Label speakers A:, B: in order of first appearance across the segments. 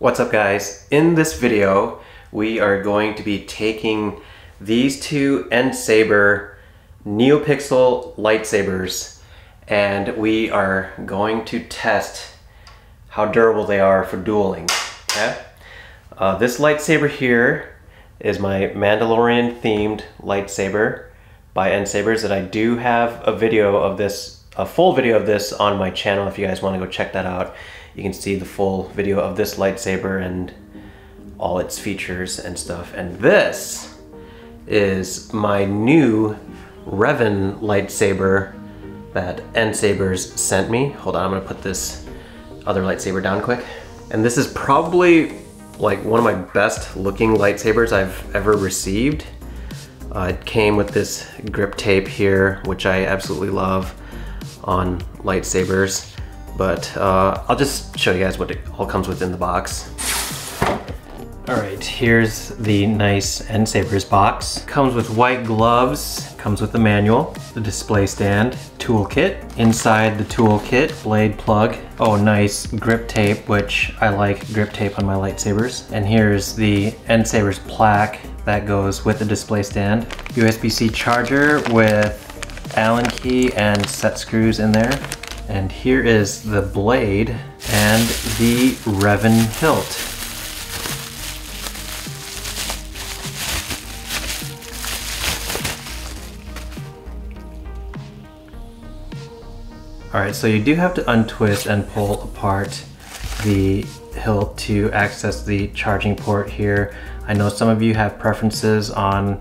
A: What's up guys? In this video, we are going to be taking these two N-Saber NeoPixel lightsabers and we are going to test how durable they are for dueling. Okay? Uh, this lightsaber here is my Mandalorian themed lightsaber by N-Sabers that I do have a video of this, a full video of this on my channel if you guys want to go check that out. You can see the full video of this lightsaber and all its features and stuff. And this is my new Revan lightsaber that N-Sabers sent me. Hold on, I'm gonna put this other lightsaber down quick. And this is probably like one of my best looking lightsabers I've ever received. Uh, it came with this grip tape here, which I absolutely love on lightsabers. But uh, I'll just show you guys what it all comes with in the box. All right, here's the nice N-Sabers box. Comes with white gloves, comes with the manual, the display stand, toolkit. Inside the toolkit, blade plug. Oh, nice grip tape, which I like grip tape on my lightsabers. And here's the N-Sabers plaque that goes with the display stand. USB-C charger with Allen key and set screws in there. And here is the blade and the Revan hilt. All right, so you do have to untwist and pull apart the hilt to access the charging port here. I know some of you have preferences on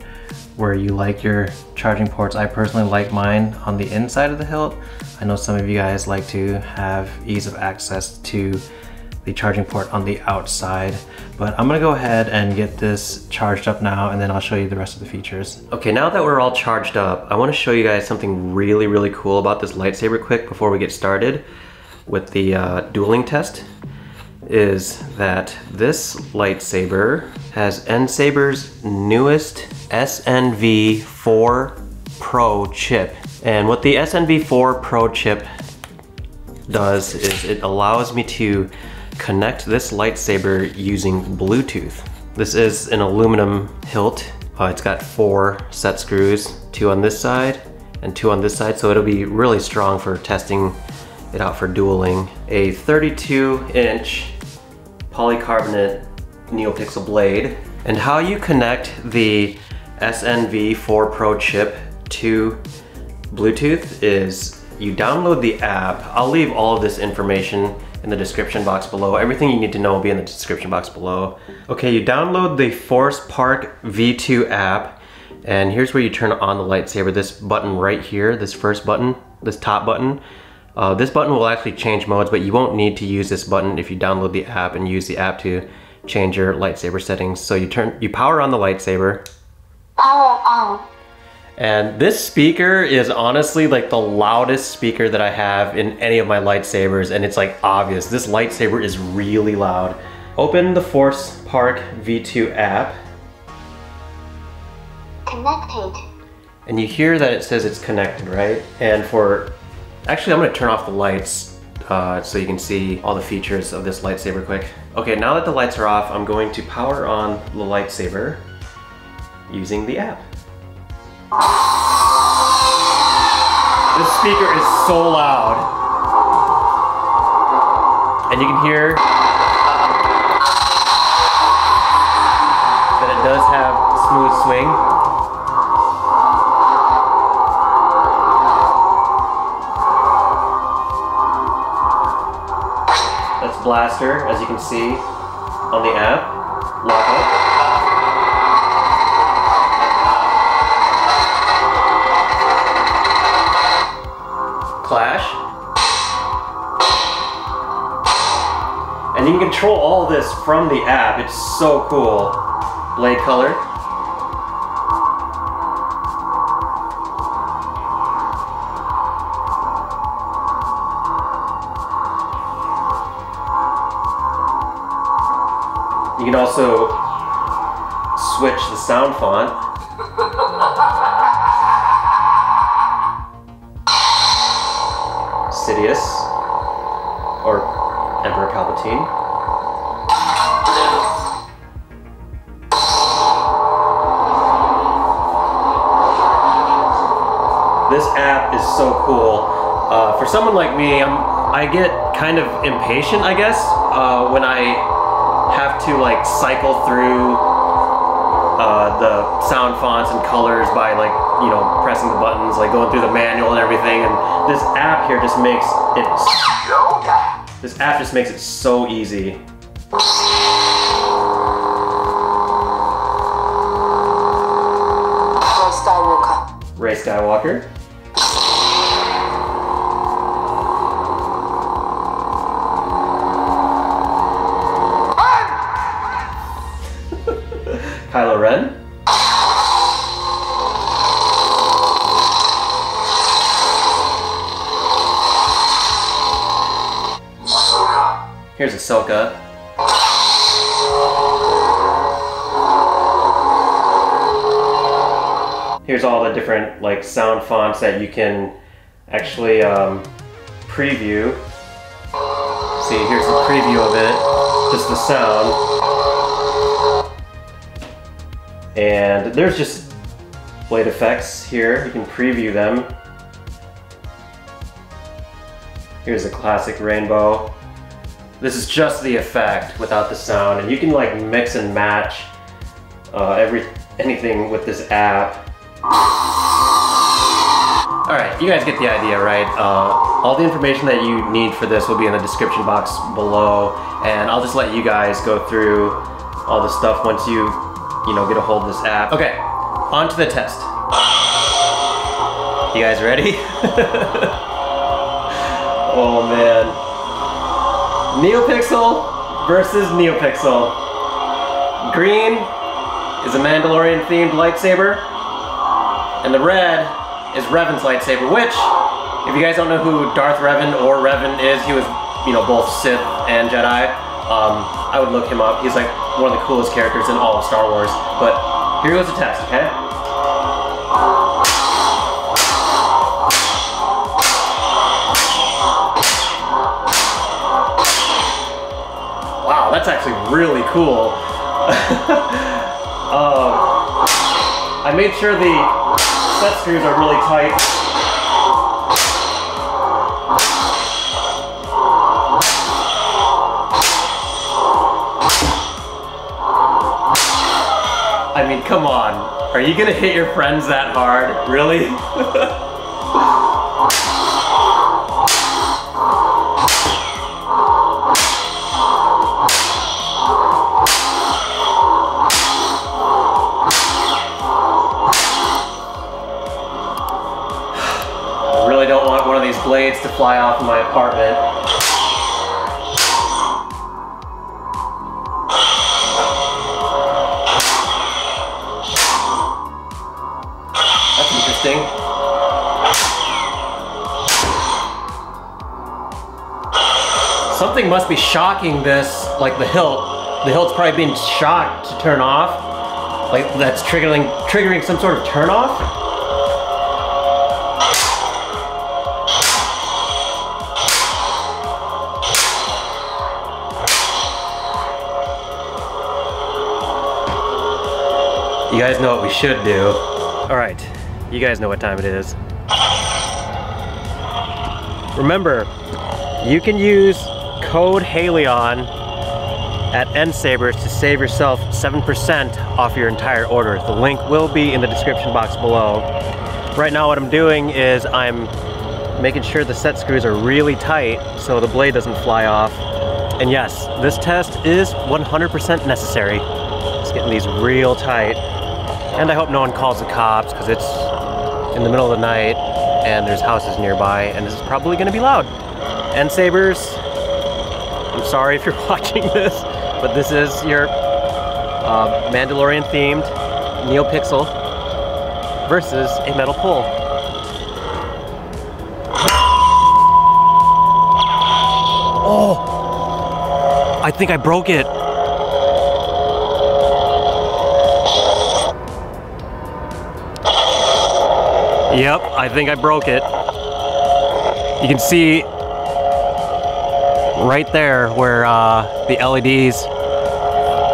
A: where you like your charging ports. I personally like mine on the inside of the hilt. I know some of you guys like to have ease of access to the charging port on the outside. But I'm gonna go ahead and get this charged up now and then I'll show you the rest of the features. Okay, now that we're all charged up, I wanna show you guys something really, really cool about this lightsaber quick before we get started with the uh, dueling test is that this lightsaber has N-Saber's newest SNV4 Pro chip. And what the SNV4 Pro chip does is it allows me to connect this lightsaber using Bluetooth. This is an aluminum hilt. Uh, it's got four set screws, two on this side and two on this side, so it'll be really strong for testing it out for dueling. A 32 inch polycarbonate NeoPixel blade. And how you connect the SNV4 Pro chip to Bluetooth is you download the app. I'll leave all of this information in the description box below. Everything you need to know will be in the description box below. Okay, you download the Force Park V2 app and here's where you turn on the lightsaber. This button right here, this first button, this top button, uh, this button will actually change modes, but you won't need to use this button if you download the app and use the app to change your lightsaber settings. So you turn, you power on the lightsaber.
B: Power on.
A: And this speaker is honestly like the loudest speaker that I have in any of my lightsabers and it's like obvious. This lightsaber is really loud. Open the Force Park V2 app.
B: Connected.
A: And you hear that it says it's connected, right? And for, actually I'm gonna turn off the lights uh, so you can see all the features of this lightsaber quick. Okay, now that the lights are off, I'm going to power on the lightsaber using the app. This speaker is so loud. And you can hear that it does have smooth swing. Blaster, as you can see on the app. Lock up. Clash. And you can control all this from the app. It's so cool. Blade color. also switch the sound font. Sidious, or Emperor Palpatine. This app is so cool. Uh, for someone like me, I'm, I get kind of impatient, I guess, uh, when I have to like cycle through uh, the sound fonts and colors by like, you know, pressing the buttons, like going through the manual and everything. And this app here just makes it, this app just makes it so easy.
B: Rey Skywalker.
A: Ren. Here's Ahsoka. Here's all the different like sound fonts that you can actually um, preview. See, here's the preview of it, just the sound. And there's just blade effects here. You can preview them. Here's a classic rainbow. This is just the effect without the sound, and you can like mix and match uh, every anything with this app. All right, you guys get the idea, right? Uh, all the information that you need for this will be in the description box below, and I'll just let you guys go through all the stuff once you, you know, get a hold of this app. Okay, on to the test. You guys ready? oh man. NeoPixel versus NeoPixel. Green is a Mandalorian themed lightsaber, and the red is Revan's lightsaber, which, if you guys don't know who Darth Revan or Revan is, he was, you know, both Sith and Jedi. Um, I would look him up. He's like one of the coolest characters in all of Star Wars. But here goes the test, okay? Wow, that's actually really cool. um, I made sure the set screws are really tight. Come on. Are you gonna hit your friends that hard? Really? I really don't want one of these blades to fly off my apartment. Must be shocking this, like the hilt. The hilt's probably being shocked to turn off. Like that's triggering triggering some sort of turn off. You guys know what we should do. All right, you guys know what time it is. Remember, you can use code Haylion at N-Sabers to save yourself 7% off your entire order. The link will be in the description box below. Right now what I'm doing is I'm making sure the set screws are really tight so the blade doesn't fly off. And yes, this test is 100% necessary. Just getting these real tight. And I hope no one calls the cops because it's in the middle of the night and there's houses nearby and this is probably going to be loud. N-Sabers, I'm sorry if you're watching this, but this is your uh, Mandalorian themed NeoPixel versus a metal pole. Oh, I think I broke it. Yep, I think I broke it. You can see right there where uh, the LEDs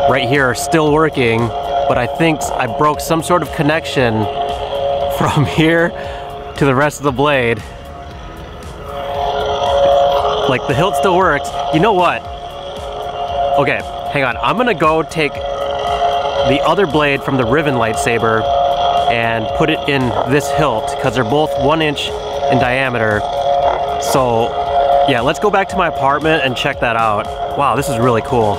A: right here are still working, but I think I broke some sort of connection from here to the rest of the blade. Like the hilt still works. You know what? Okay, hang on. I'm gonna go take the other blade from the Riven lightsaber and put it in this hilt because they're both one inch in diameter. So yeah, let's go back to my apartment and check that out. Wow, this is really cool.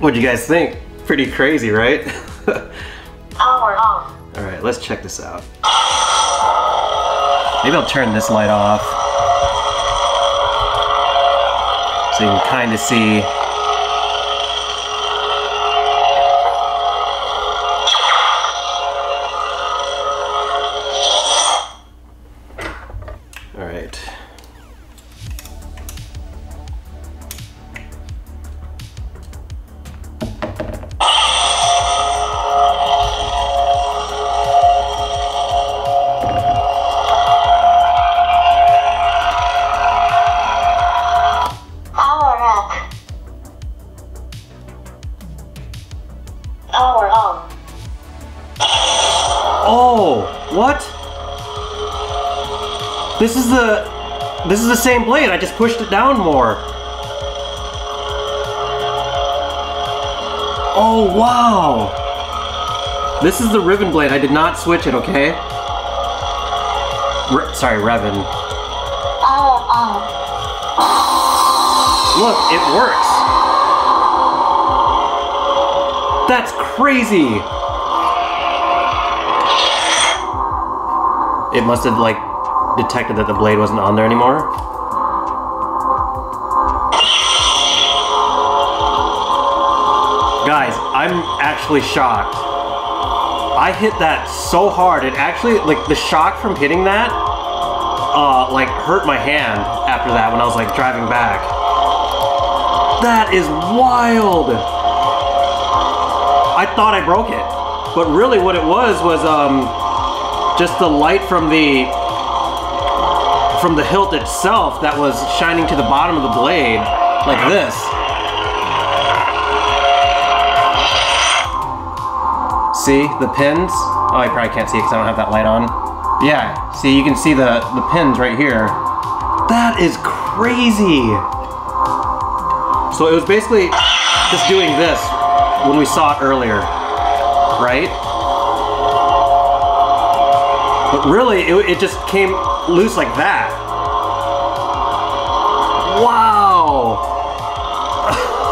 A: What'd you guys think? Pretty crazy, right?
B: Power off.
A: All right, let's check this out. Maybe I'll turn this light off. So you can kind of see. This is the this is the same blade. I just pushed it down more. Oh, wow. This is the Riven blade. I did not switch it, okay? Re- sorry, Revan.
B: Power on.
A: Look, it works. That's crazy. It must have like detected that the blade wasn't on there anymore. Guys, I'm actually shocked. I hit that so hard. It actually like the shock from hitting that uh like hurt my hand after that when I was like driving back. That is wild. I thought I broke it, but really what it was was um, just the light from the from the hilt itself that was shining to the bottom of the blade, like this. See the pins? Oh, I probably can't see because I don't have that light on. Yeah, see, you can see the the pins right here. That is crazy. So it was basically just doing this when we saw it earlier, right? But really, it, it just came loose like that. Wow!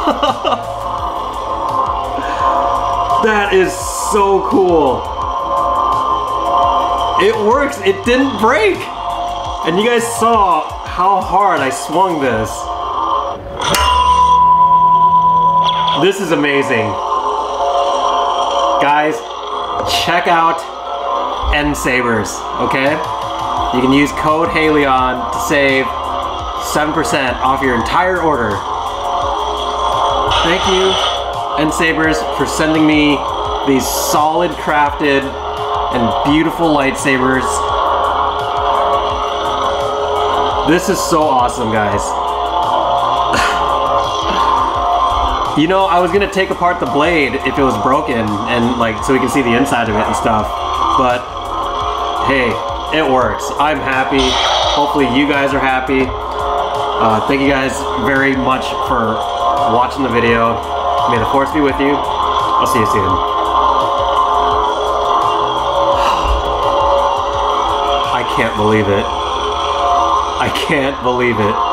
A: that is so cool. It works, it didn't break. And you guys saw how hard I swung this. This is amazing. Guys, check out N-Sabers, okay? You can use code Haylion to save 7% off your entire order. Thank you, N-Sabers, for sending me these solid crafted and beautiful lightsabers. This is so awesome, guys. You know, I was gonna take apart the blade if it was broken and like so we can see the inside of it and stuff. But hey, it works. I'm happy. Hopefully you guys are happy. Uh, thank you guys very much for watching the video. May the force be with you. I'll see you soon. I can't believe it. I can't believe it.